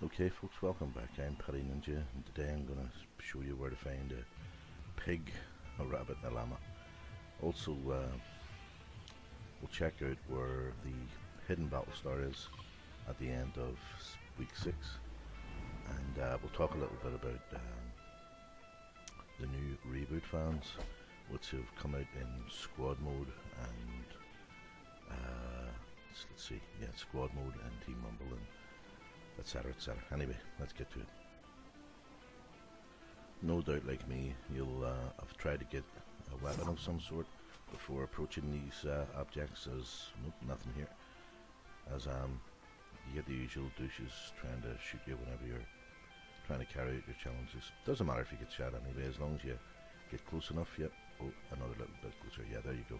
Okay folks, welcome back. I'm Paddy Ninja and today I'm going to show you where to find a pig, a rabbit and a llama. Also, uh, we'll check out where the hidden battle star is at the end of week 6 and uh, we'll talk a little bit about um, the new reboot vans which have come out in squad mode and uh, let's see, yeah, squad mode and team rumble and etc etc anyway let's get to it. No doubt like me you'll uh, have tried to get a weapon of some sort before approaching these uh, objects. As nope nothing here. As um you get the usual douches trying to shoot you whenever you're trying to carry out your challenges. Doesn't matter if you get shot anyway as long as you get close enough yep. Oh another little bit closer. Yeah there you go.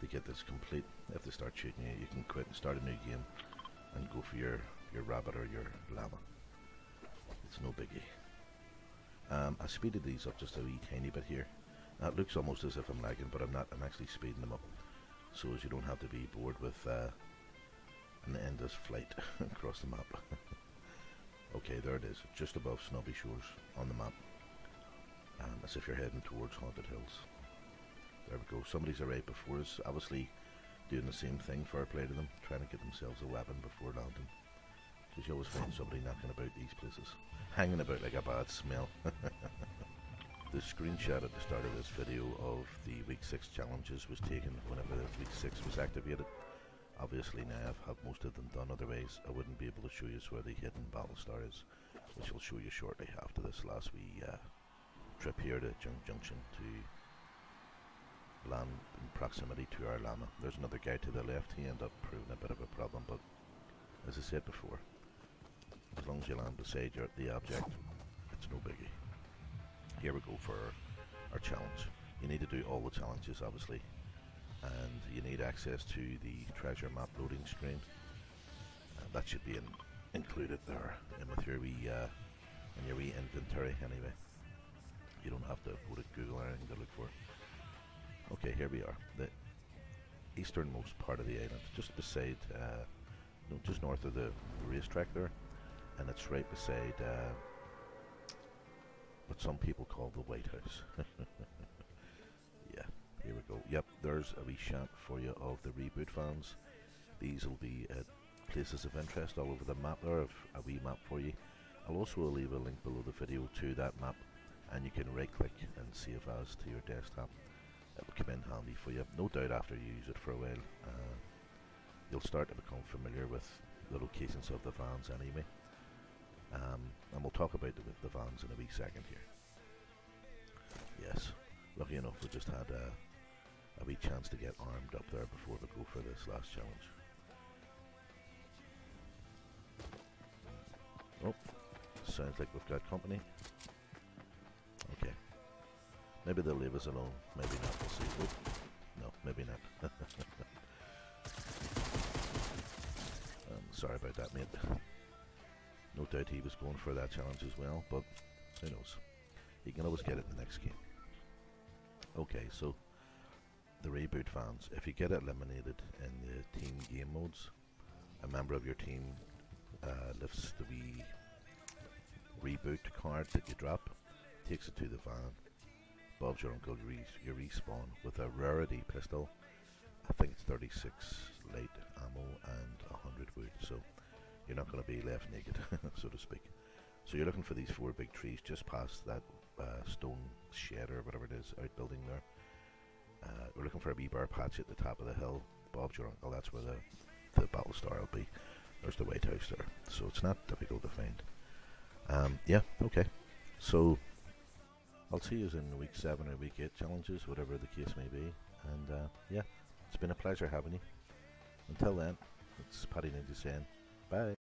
To get this complete if they start shooting you you can quit and start a new game and go for your your rabbit or your llama. It's no biggie. Um, I speeded these up just a wee tiny bit here. It looks almost as if I'm lagging, but I'm not. I'm actually speeding them up, so as you don't have to be bored with uh, an endless flight across the map. okay, there it is, just above Snobby Shores on the map, um, as if you're heading towards Haunted Hills. There we go. Somebody's arrived before us, obviously doing the same thing. Fair play to them, trying to get themselves a weapon before landing. Because you always find somebody knocking about these places. Hanging about like a bad smell. the screenshot at the start of this video of the week 6 challenges was taken whenever week 6 was activated. Obviously now I've had most of them done, otherwise I wouldn't be able to show you where the hidden battle star is, which I'll show you shortly after this last wee uh, trip here to Junk Junction to land in proximity to our llama. There's another guy to the left, he ended up proving a bit of a problem, but as I said before, as long as you land beside your, the object, it's no biggie. Here we go for our challenge. You need to do all the challenges, obviously, and you need access to the treasure map loading screen. And that should be in, included there in with your wee, uh, in your wee inventory anyway. You don't have to go to Google or anything to look for it. Okay, here we are, the easternmost part of the island, just beside, uh, no, just north of the racetrack there and it's right beside uh, what some people call the White House. yeah, here we go. Yep, there's a wee shot for you of the reboot vans. These will be at places of interest all over the map there, a wee map for you. I'll also leave a link below the video to that map and you can right click and save as to your desktop. It will come in handy for you. No doubt after you use it for a while, uh, you'll start to become familiar with the locations of the vans anyway. Talk about the, the vans in a wee second here. Yes, lucky enough we just had a, a wee chance to get armed up there before we go for this last challenge. Oh, sounds like we've got company. Okay. Maybe they'll leave us alone, maybe not, we'll see. No, maybe not. sorry about that, mate. No doubt he was going for that challenge as well, but who knows. He can always get it in the next game. Okay, so the reboot vans, if you get eliminated in the team game modes, a member of your team uh, lifts the wee reboot card that you drop, takes it to the van. Bob's your uncle, you, you respawn with a rarity pistol. I think it's 36 light ammo and 100 wood, so you're not going to be left naked, so to speak. So you're looking for these four big trees just past that uh, stone shed or whatever it is outbuilding there. Uh, we're looking for a wee bar patch at the top of the hill. Bob's your uncle, that's where the, the battle star will be. There's the White House there. So it's not difficult to find. Um, yeah, okay. So I'll see you in week 7 or week 8 challenges, whatever the case may be. And uh, yeah, it's been a pleasure having you. Until then, it's Paddy Ninja saying, Bye.